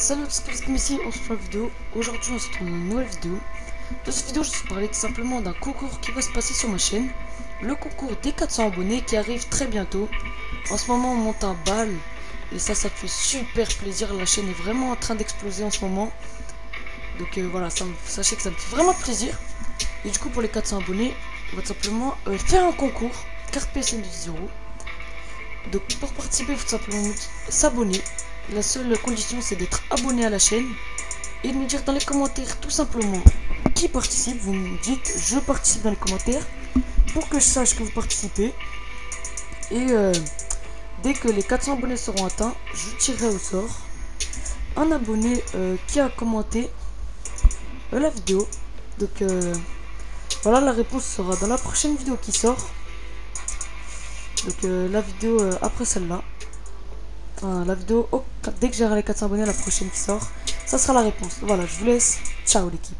Salut c'est ici on se une vidéo. Aujourd'hui on se retrouve dans une nouvelle vidéo. Dans cette vidéo je vais parler tout simplement d'un concours qui va se passer sur ma chaîne. Le concours des 400 abonnés qui arrive très bientôt. En ce moment on monte un bal. Et ça ça fait super plaisir. La chaîne est vraiment en train d'exploser en ce moment. Donc euh, voilà, ça sachez que ça me fait vraiment plaisir. Et du coup pour les 400 abonnés, on va tout simplement euh, faire un concours. Carte PSN de 10 euros. Donc pour participer, il faut simplement s'abonner. La seule condition c'est d'être abonné à la chaîne et de me dire dans les commentaires tout simplement qui participe. Vous me dites je participe dans les commentaires pour que je sache que vous participez. Et euh, dès que les 400 abonnés seront atteints, je tirerai au sort un abonné euh, qui a commenté euh, la vidéo. Donc voilà, la réponse sera dans la prochaine vidéo qui sort. Donc la vidéo après celle-là. La vidéo, dès que j'aurai les 400 abonnés, la prochaine qui sort, ça sera la réponse. Voilà, je vous laisse. Ciao l'équipe.